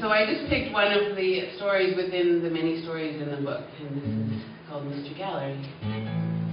So I just picked one of the stories within the many stories in the book, and this is called Mr. Gallery.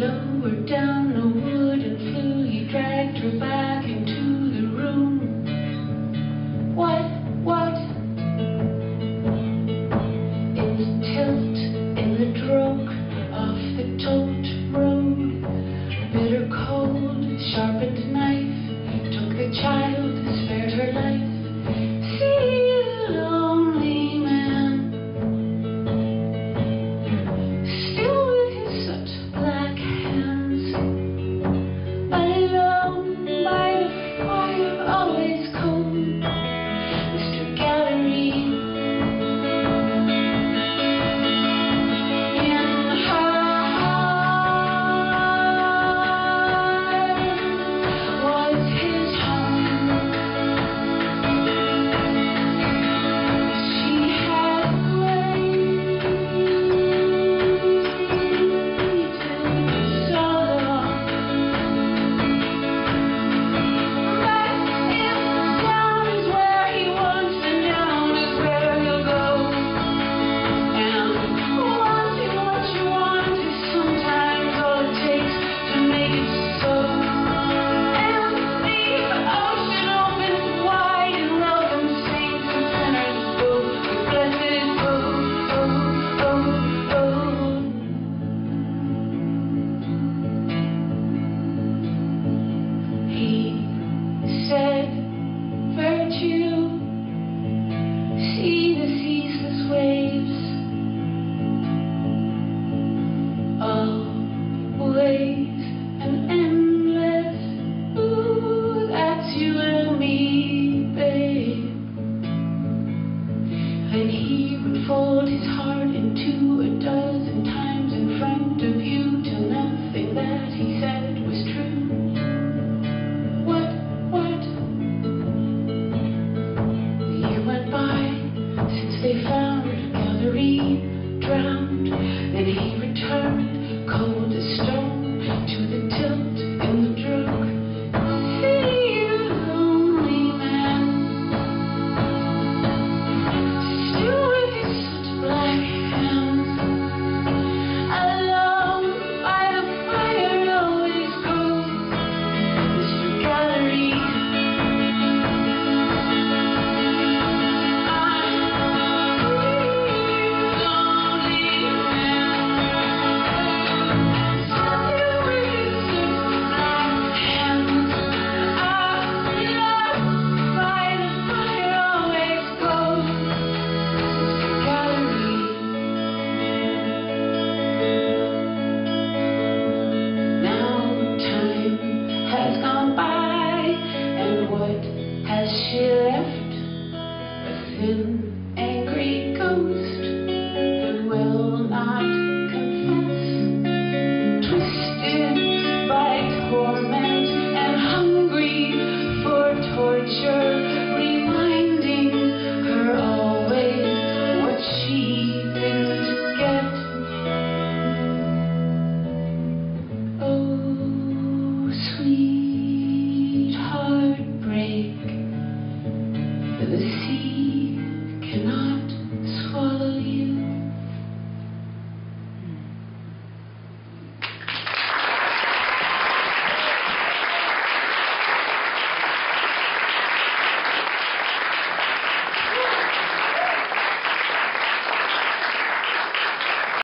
lower down. you and me, babe. And he would fold his heart. hidden